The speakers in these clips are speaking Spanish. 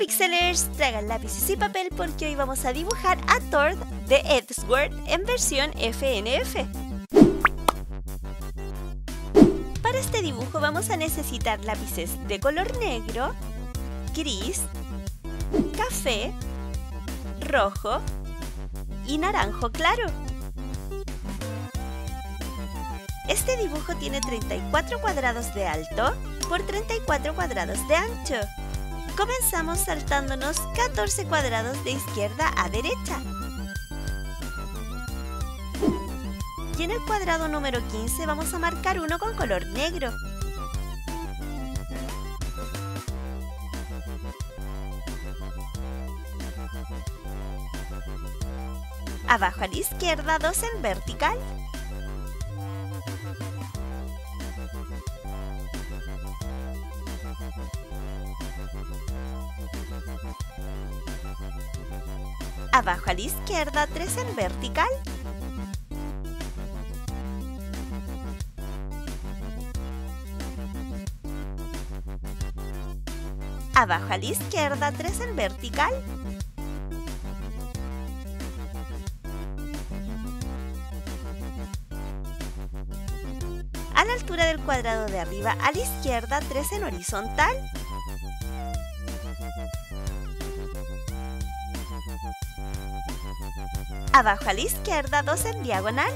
Pixelers, traigan lápices y papel porque hoy vamos a dibujar a Thor de Edgeworth en versión FNF. Para este dibujo vamos a necesitar lápices de color negro, gris, café, rojo y naranjo claro. Este dibujo tiene 34 cuadrados de alto por 34 cuadrados de ancho. Comenzamos saltándonos 14 cuadrados de izquierda a derecha. Y en el cuadrado número 15 vamos a marcar uno con color negro. Abajo a la izquierda, dos en vertical. Abajo a la izquierda, 3 en vertical. Abajo a la izquierda, 3 en vertical. A la altura del cuadrado de arriba, a la izquierda, 3 en horizontal. Abajo a la izquierda, 2 en diagonal.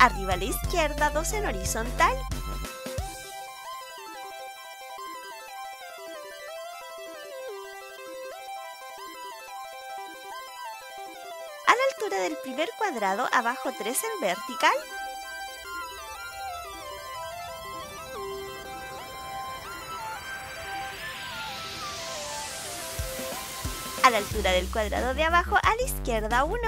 Arriba a la izquierda, 2 en horizontal. A la altura del primer cuadrado, abajo 3 en vertical. A la altura del cuadrado de abajo, a la izquierda 1.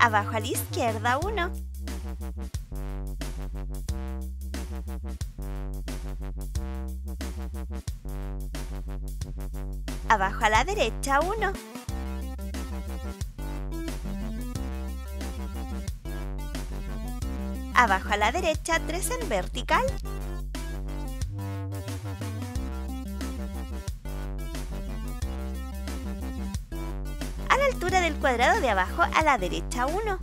Abajo a la izquierda 1. Abajo a la derecha 1. Abajo a la derecha 3 en vertical. Altura del cuadrado de abajo a la derecha 1.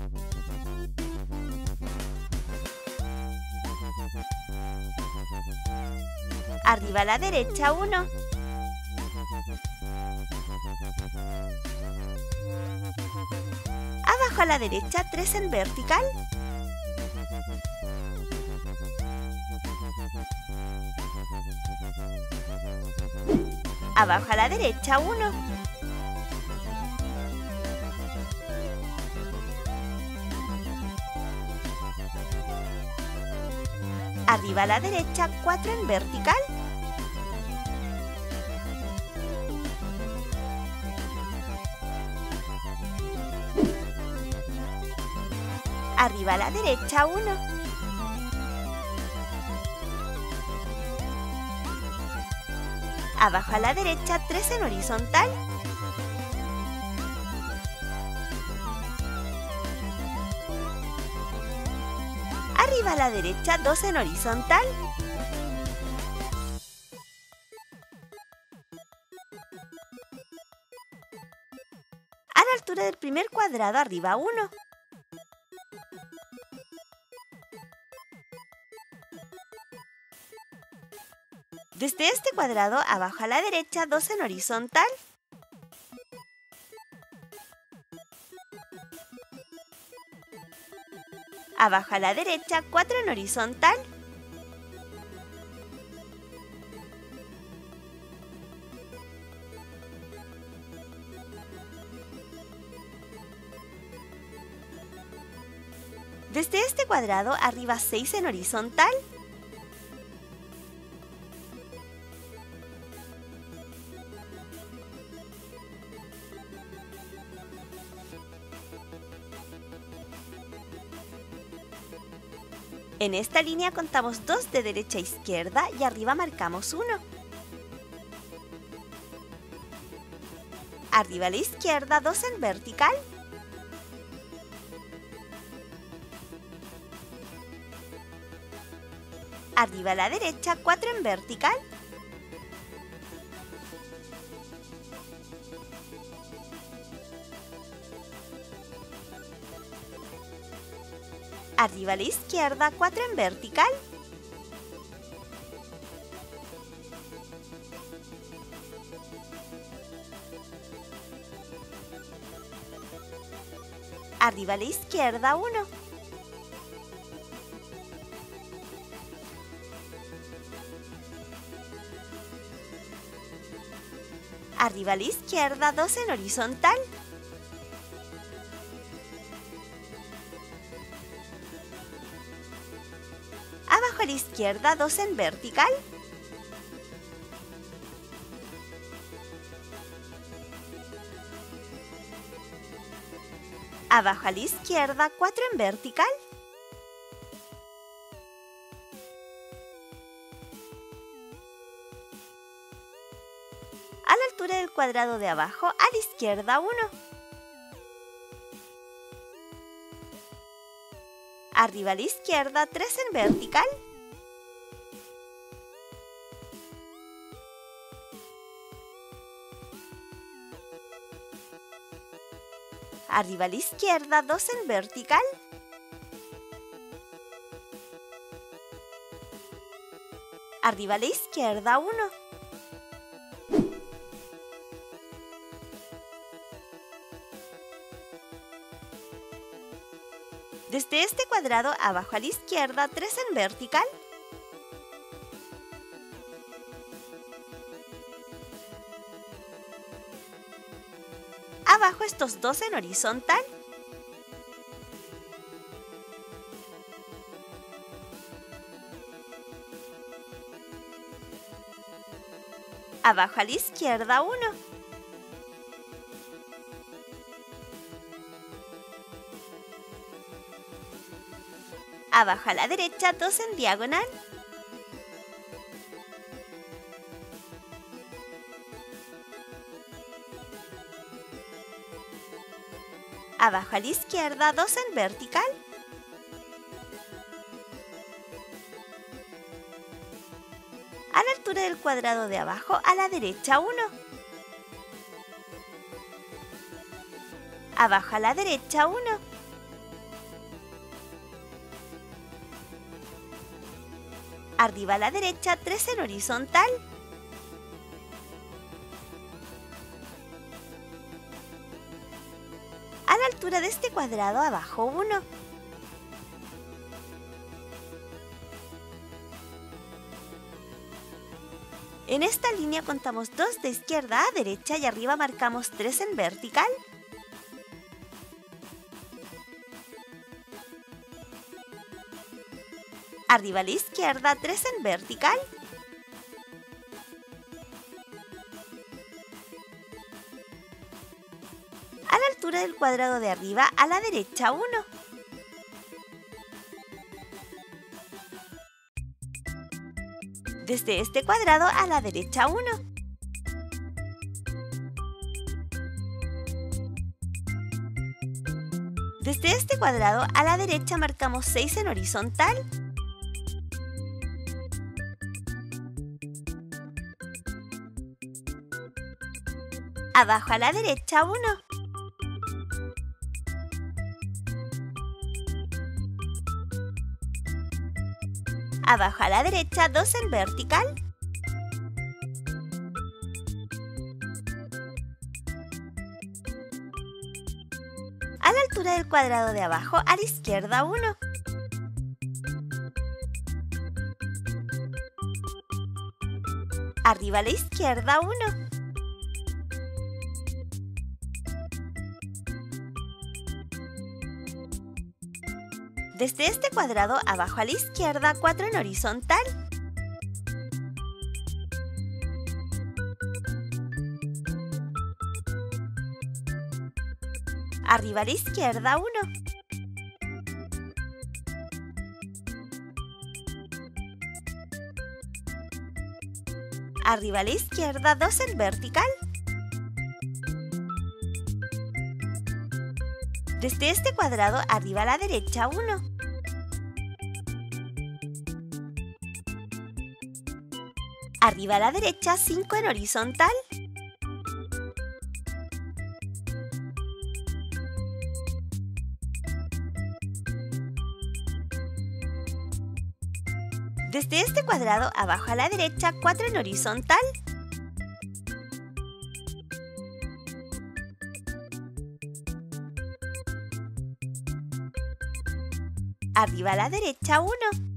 Arriba a la derecha 1. Abajo a la derecha 3 en vertical. Abajo a la derecha 1. Arriba a la derecha 4 en vertical. Arriba a la derecha 1. Abajo a la derecha 3 en horizontal. A la derecha 2 en horizontal. A la altura del primer cuadrado arriba 1. Desde este cuadrado, abajo a la derecha, 2 en horizontal. Abajo a la derecha, 4 en horizontal. Desde este cuadrado, arriba 6 en horizontal. En esta línea contamos dos de derecha a izquierda y arriba marcamos uno. Arriba a la izquierda 2 en vertical. Arriba a la derecha 4 en vertical. Arriba a la izquierda 4 en vertical. Arriba a la izquierda 1. Arriba a la izquierda 2 en horizontal. Abajo a la izquierda 2 en vertical. Abajo a la izquierda 4 en vertical. A la altura del cuadrado de abajo, a la izquierda 1. Arriba a la izquierda 3 en vertical. Arriba a la izquierda 2 en vertical. Arriba a la izquierda 1. Desde este cuadrado abajo a la izquierda 3 en vertical. Dos en horizontal. Abajo a la izquierda 1. Abajo a la derecha 2 en diagonal. Abajo a la izquierda 2 en vertical. A la altura del cuadrado de abajo a la derecha 1. Abajo a la derecha 1. Arriba a la derecha 3 en horizontal. La altura de este cuadrado abajo 1. En esta línea contamos 2 de izquierda a derecha y arriba marcamos 3 en vertical. Arriba a la izquierda 3 en vertical. Del cuadrado de arriba a la derecha 1. Desde este cuadrado a la derecha 1. Desde este cuadrado a la derecha marcamos 6 en horizontal. Abajo a la derecha 1. Abajo a la derecha 2 en vertical. A la altura del cuadrado de abajo a la izquierda 1. Arriba a la izquierda 1. Desde este cuadrado abajo a la izquierda 4 en horizontal. Arriba a la izquierda 1. Arriba a la izquierda 2 en vertical. Desde este cuadrado arriba a la derecha 1. Arriba a la derecha 5 en horizontal. Desde este cuadrado abajo a la derecha 4 en horizontal. Arriba a la derecha 1.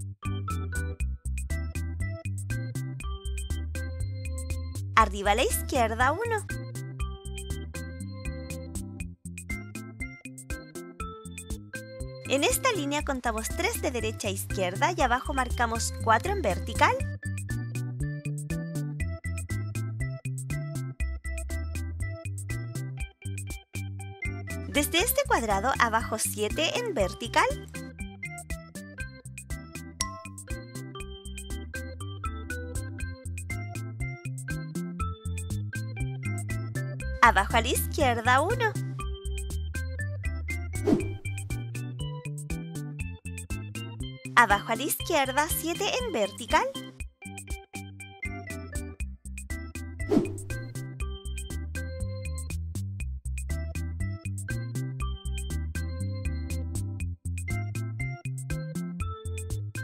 Arriba a la izquierda 1. En esta línea contamos 3 de derecha a izquierda y abajo marcamos 4 en vertical. Desde este cuadrado abajo 7 en vertical. Abajo a la izquierda 1. Abajo a la izquierda 7 en vertical.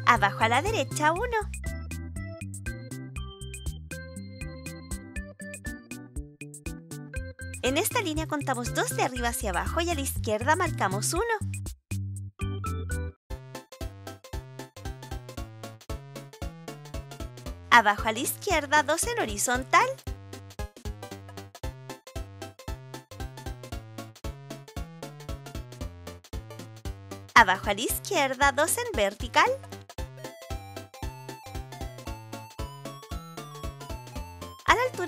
Abajo a la derecha 1. En esta línea contamos 2 de arriba hacia abajo y a la izquierda marcamos 1. Abajo a la izquierda 2 en horizontal. Abajo a la izquierda 2 en vertical.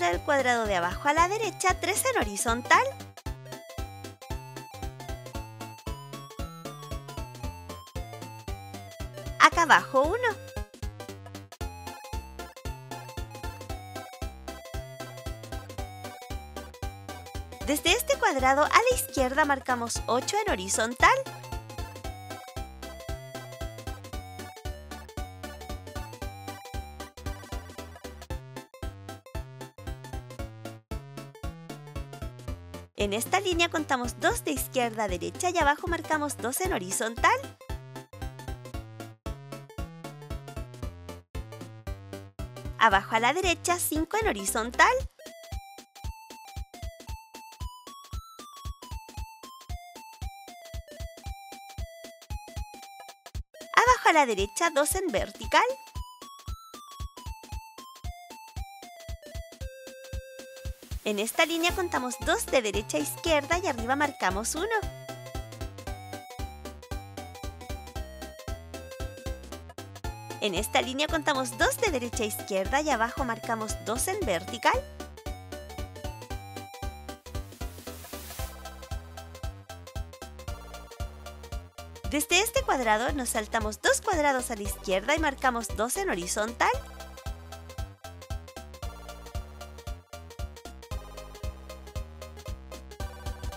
Altura del cuadrado de abajo a la derecha 3 en horizontal. Acá abajo 1. Desde este cuadrado a la izquierda marcamos 8 en horizontal. En esta línea contamos 2 de izquierda a derecha y abajo marcamos 2 en horizontal. Abajo a la derecha 5 en horizontal. Abajo a la derecha 2 en vertical. En esta línea contamos 2 de derecha a izquierda y arriba marcamos 1. En esta línea contamos 2 de derecha a izquierda y abajo marcamos 2 en vertical. Desde este cuadrado nos saltamos 2 cuadrados a la izquierda y marcamos 2 en horizontal.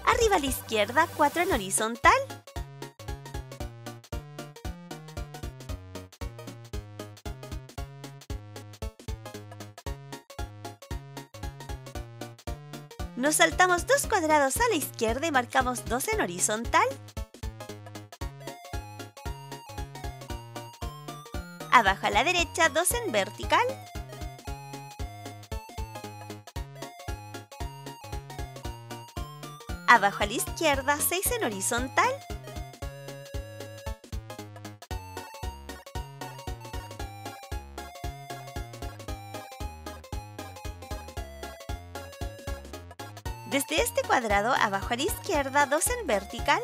Arriba a la izquierda 4 en horizontal. Nos saltamos 2 cuadrados a la izquierda y marcamos 2 en horizontal. Abajo a la derecha 2 en vertical. Abajo a la izquierda 6 en horizontal. Desde este cuadrado abajo a la izquierda 2 en vertical.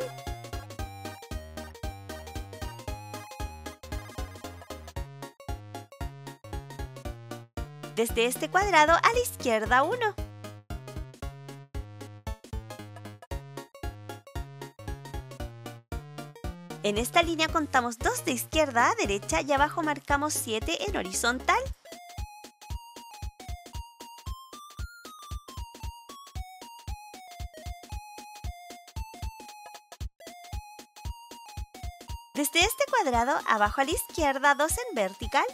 Desde este cuadrado a la izquierda 1. En esta línea contamos 2 de izquierda a derecha y abajo marcamos 7 en horizontal. Desde este cuadrado, abajo a la izquierda, 2 en vertical.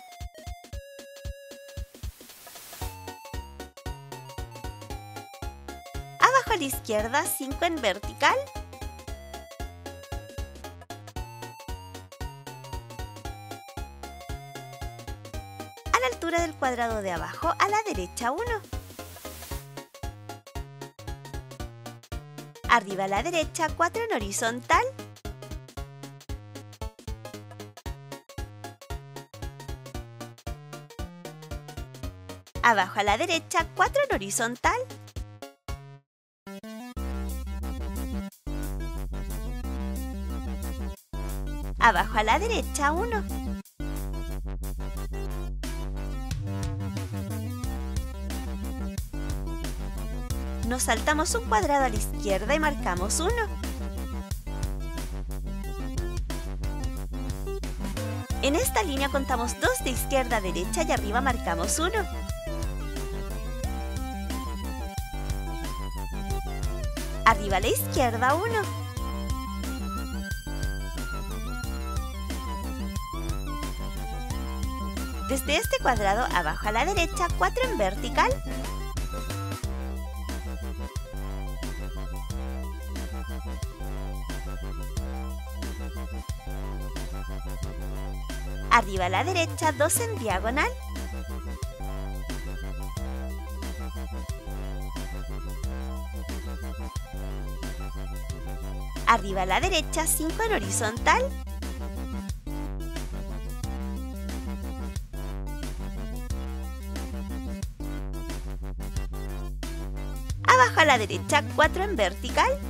Abajo a la izquierda, 5 en vertical. Altura del cuadrado de abajo, a la derecha 1. Arriba a la derecha, 4 en horizontal. Abajo a la derecha, 4 en horizontal. Abajo a la derecha, 1. Nos saltamos un cuadrado a la izquierda y marcamos 1. En esta línea contamos 2 de izquierda a derecha y arriba marcamos 1. Arriba a la izquierda 1. Desde este cuadrado abajo a la derecha 4 en vertical. Arriba a la derecha 2 en diagonal. Arriba a la derecha 5 en horizontal. Abajo a la derecha 4 en vertical.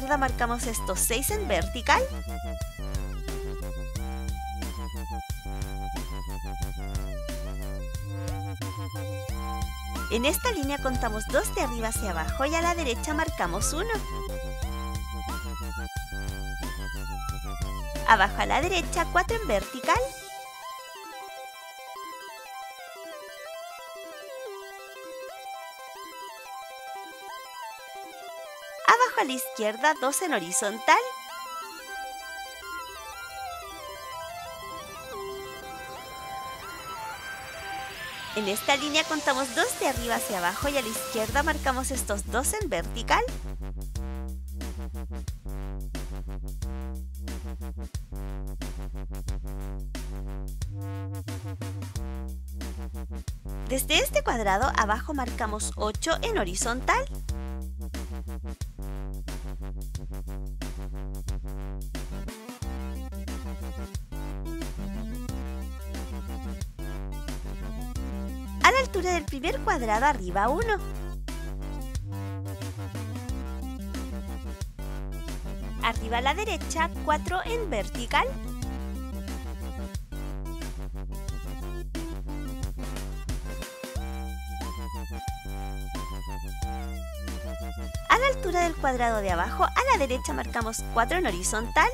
Izquierda marcamos estos 6 en vertical. En esta línea contamos 2 de arriba hacia abajo y a la derecha marcamos 1. Abajo a la derecha 4 en vertical. A la izquierda 2 en horizontal. En esta línea contamos 2 de arriba hacia abajo y a la izquierda marcamos estos 2 en vertical. Desde este cuadrado abajo marcamos 8 en horizontal. Altura del primer cuadrado arriba 1. Arriba a la derecha 4 en vertical. A la altura del cuadrado de abajo, a la derecha marcamos 4 en horizontal.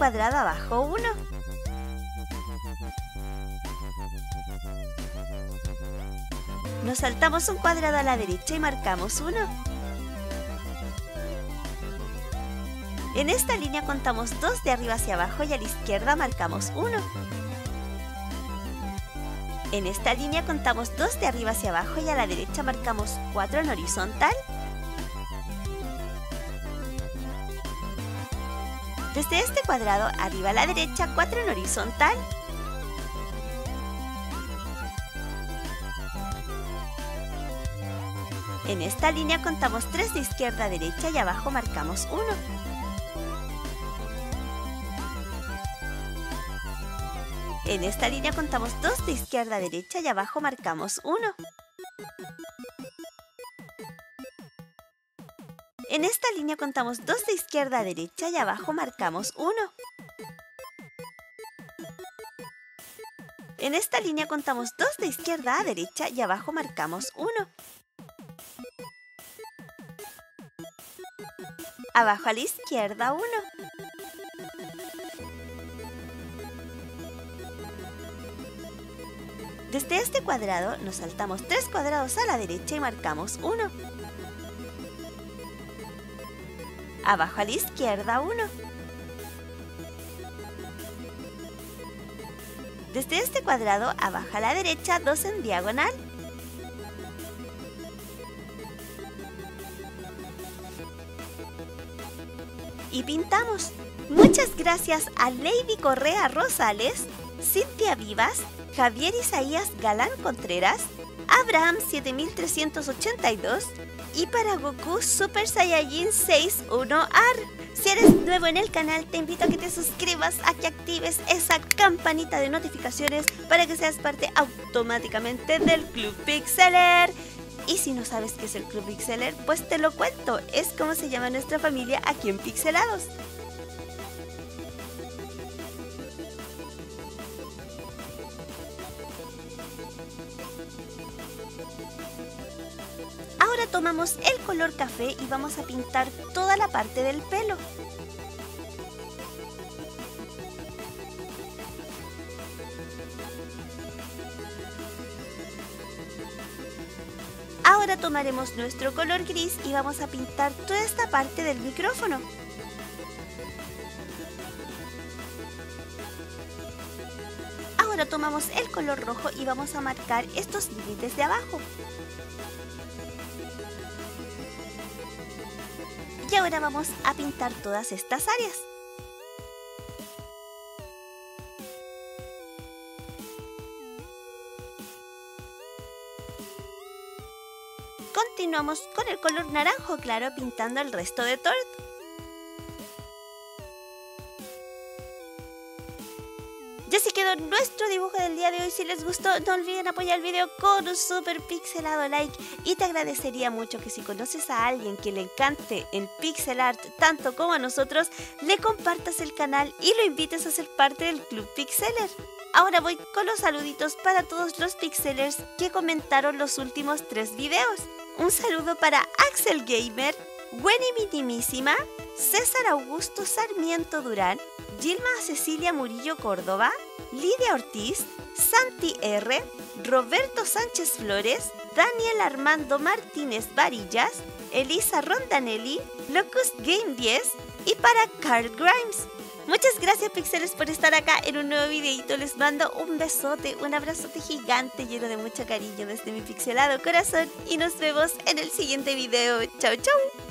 Cuadrado abajo 1. Nos saltamos un cuadrado a la derecha y marcamos 1. En esta línea contamos 2 de arriba hacia abajo y a la izquierda marcamos 1. En esta línea contamos 2 de arriba hacia abajo y a la derecha marcamos 4 en horizontal. Desde este cuadrado, arriba a la derecha, 4 en horizontal. En esta línea contamos 3 de izquierda a derecha y abajo marcamos 1. En esta línea contamos 2 de izquierda a derecha y abajo marcamos 1. En esta línea contamos dos de izquierda a derecha y abajo marcamos 1. En esta línea contamos dos de izquierda a derecha y abajo marcamos 1. Abajo a la izquierda 1. Desde este cuadrado nos saltamos tres cuadrados a la derecha y marcamos 1. Abajo a la izquierda 1. Desde este cuadrado abajo a la derecha 2 en diagonal. Y pintamos. Muchas gracias a Lady Correa Rosales, Cintia Vivas, Javier Isaías Galán Contreras, Abraham 7382 y para Goku Super Saiyajin 61R. Si eres nuevo en el canal, te invito a que te suscribas, a que actives esa campanita de notificaciones para que seas parte automáticamente del Club Pixeler. Y si no sabes qué es el Club Pixeler, pues te lo cuento. Es como se llama nuestra familia aquí en Pixelados. El color café y vamos a pintar toda la parte del pelo. Ahora tomaremos nuestro color gris y vamos a pintar toda esta parte del micrófono. Ahora tomamos el color rojo y vamos a marcar estos límites de abajo. Y ahora vamos a pintar todas estas áreas. Continuamos con el color naranjo claro pintando el resto de Tort. Nuestro dibujo del día de hoy. Si les gustó, no olviden apoyar el video con un super pixelado like. Y te agradecería mucho que si conoces a alguien que le encante el pixel art tanto como a nosotros, le compartas el canal y lo invites a ser parte del Club Pixeler. Ahora voy con los saluditos para todos los pixelers que comentaron los últimos tres videos. Un saludo para Axel Gamer, Wenny Minimísima, César Augusto Sarmiento Durán, Gilma Cecilia Murillo Córdoba, Lidia Ortiz, Santi R, Roberto Sánchez Flores, Daniel Armando Martínez Varillas, Elisa Rondanelli, Locust Game 10 y para Carl Grimes. Muchas gracias Pixeles por estar acá en un nuevo videito. Les mando un besote, un abrazote gigante lleno de mucho cariño desde mi pixelado corazón y nos vemos en el siguiente video. Chau chau.